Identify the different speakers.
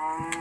Speaker 1: Mm-hmm.